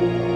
嗯。